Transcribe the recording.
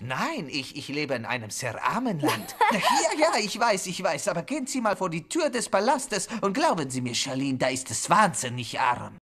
Nein, ich, ich lebe in einem sehr armen Land. ja, ja, ich weiß, ich weiß, aber gehen Sie mal vor die Tür des Palastes und glauben Sie mir, Charlene, da ist es wahnsinnig arm.